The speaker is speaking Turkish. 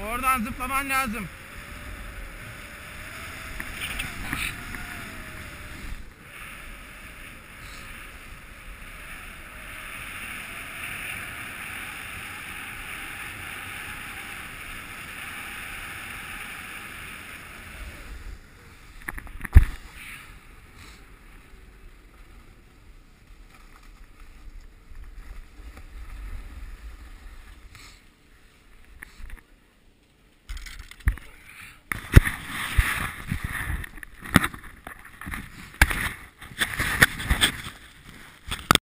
Oradan zıplaman lazım.